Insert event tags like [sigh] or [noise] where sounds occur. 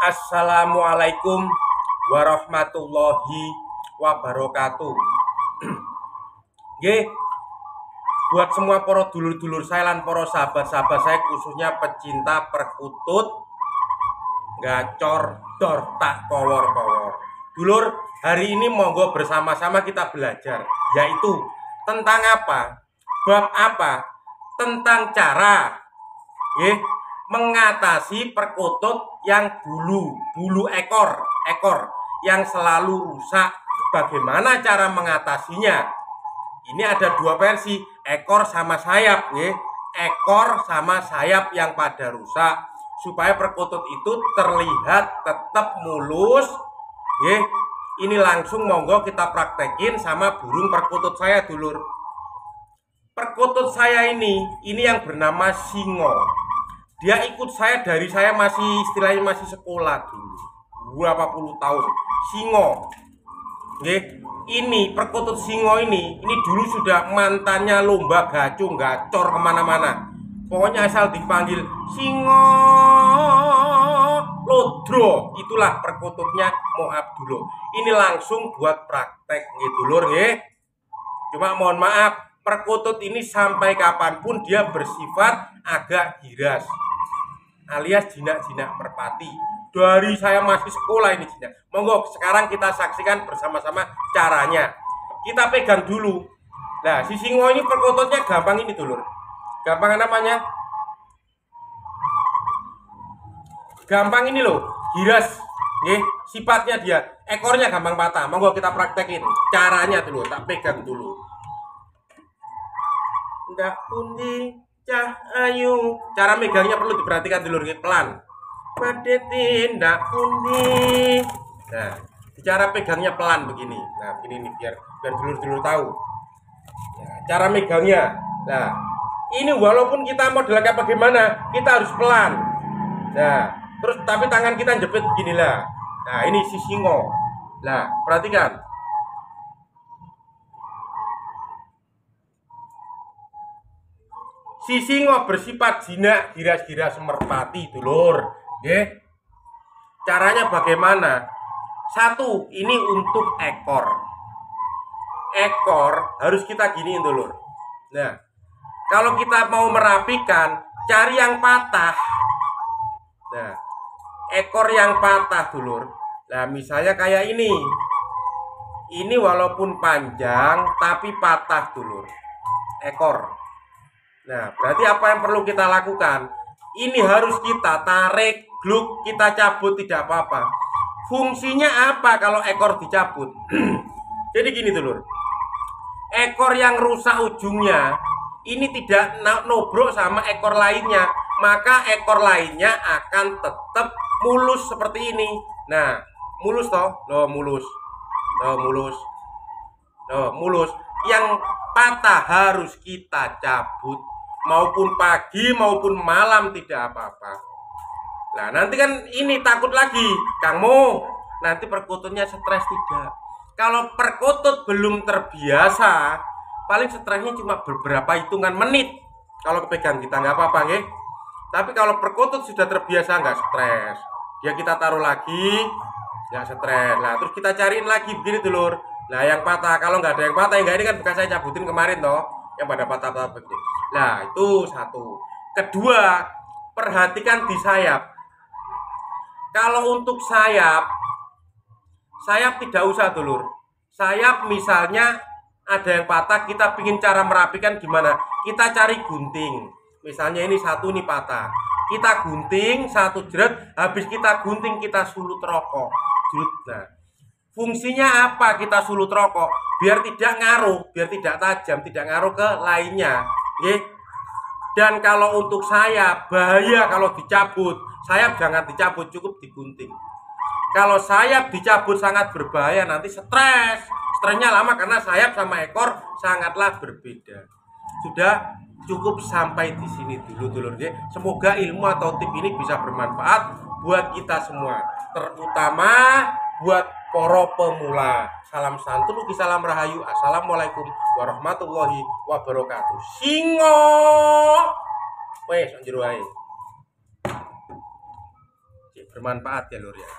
Assalamualaikum warahmatullahi wabarakatuh. [clears throat] Nggih. Buat semua para dulur-dulur saya dan para sahabat-sahabat saya khususnya pecinta perkutut gacor dor tak kowor-kowor. Dulur, hari ini monggo bersama-sama kita belajar yaitu tentang apa? Bab apa? Tentang cara eh, mengatasi perkutut yang bulu, bulu ekor, ekor yang selalu rusak. Bagaimana cara mengatasinya? Ini ada dua versi, ekor sama sayap, ya. Ekor sama sayap yang pada rusak supaya perkutut itu terlihat tetap mulus, ya. Ini langsung monggo kita praktekin sama burung perkutut saya dulur. Perkutut saya ini, ini yang bernama singo. Dia ikut saya dari saya masih istilahnya masih sekolah dulu. Berapa puluh tahun. Singo. Oke, ini perkutut singo ini ini dulu sudah mantannya lomba gacung gacor ke mana-mana pokoknya asal dipanggil singo lodro itulah perkututnya Moab dulu ini langsung buat praktek gitu lur ya cuma mohon maaf perkutut ini sampai kapan pun dia bersifat agak giras alias jinak-jinak merpati dari saya masih sekolah ini jinak. Monggo sekarang kita saksikan bersama-sama caranya. Kita pegang dulu. Nah, si singo ini perkututnya gampang ini dulur. Gampang namanya? Gampang ini loh, giras. Nih, sifatnya dia. Ekornya gampang patah. Monggo kita praktekin caranya dulu. Tak pegang dulu. Ndak pundi cah ayu. Cara megangnya perlu diperhatikan dulu, pelan. Pada tindak pundi. Nah cara pegangnya pelan begini. Nah begini nih biar biar dulur-dulur tahu. Nah, cara megangnya. Nah ini walaupun kita model kayak bagaimana kita harus pelan. Nah terus tapi tangan kita jepit beginilah. Nah ini si singo. Nah perhatikan si singo bersifat jinak giras-giras merpati dulur Oke. Caranya bagaimana? Satu, ini untuk ekor. Ekor harus kita gini dulu. Nah, kalau kita mau merapikan, cari yang patah. Nah, ekor yang patah dulu. Nah, misalnya kayak ini. Ini walaupun panjang tapi patah dulu. Ekor. Nah, berarti apa yang perlu kita lakukan? Ini harus kita tarik gluk kita cabut tidak apa-apa. Fungsinya apa kalau ekor dicabut? [clears throat] Jadi gini dulur. Ekor yang rusak ujungnya ini tidak nobrok sama ekor lainnya. Maka ekor lainnya akan tetap mulus seperti ini. Nah mulus toh? Loh mulus. Loh mulus. Loh mulus. Yang patah harus kita cabut maupun pagi maupun malam tidak apa-apa Nah nanti kan ini takut lagi, Kangmo. Nanti perkututnya stres tidak. Kalau perkutut belum terbiasa, paling stresnya cuma beberapa hitungan menit. Kalau kepegang kita nggak apa-apa, nggih. Tapi kalau perkutut sudah terbiasa nggak stres. Ya kita taruh lagi, nggak stres. Nah terus kita cariin lagi begini dulur. Nah yang patah, kalau nggak ada yang patah, yang ini kan bekas saya cabutin kemarin toh, yang pada patah-patah begini. Nah itu satu. Kedua, perhatikan di sayap kalau untuk sayap, sayap tidak usah dulur. Sayap misalnya ada yang patah, kita ingin cara merapikan gimana? Kita cari gunting. Misalnya ini satu nih patah. Kita gunting satu jerat, habis kita gunting kita sulut rokok. Jerat. Nah, fungsinya apa kita sulut rokok? Biar tidak ngaruh, biar tidak tajam, tidak ngaruh ke lainnya. Oke? Dan kalau untuk sayap, bahaya kalau dicabut sayap jangan dicabut cukup digunting kalau sayap dicabut sangat berbahaya nanti stres stresnya lama karena sayap sama ekor sangatlah berbeda sudah cukup sampai di sini dulu dulur ya semoga ilmu atau tip ini bisa bermanfaat buat kita semua terutama buat poro pemula. Salam santun ugi salam rahayu. Assalamualaikum warahmatullahi wabarakatuh. Singo! Wes anjir bermanfaat ya lur ya